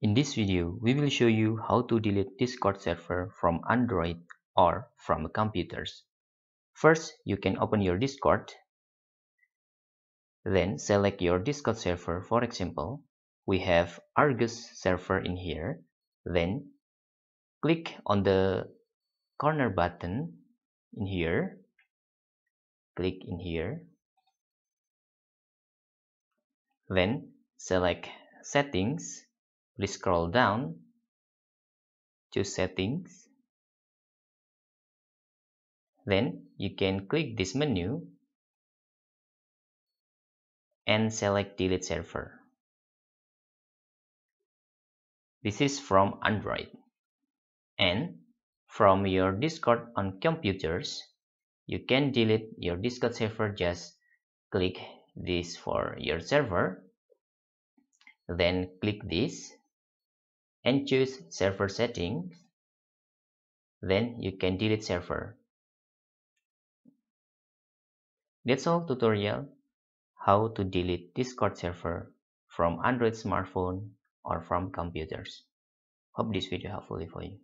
this video, we will show you how to delete Discord server from Android or from computers. First, you can open your Discord. Then select your Discord server. For example, we have Argus server in here. Then click on the corner button in here. Click in here. Then select settings Please scroll down, choose settings. Then you can click this menu and select delete server. This is from Android. And from your Discord on computers, you can delete your Discord server just click this for your server then click this and choose server settings then you can delete server. That's all tutorial how to delete discord server from android smartphone or from computers. Hope this video helpful for you